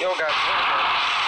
Yo, guys,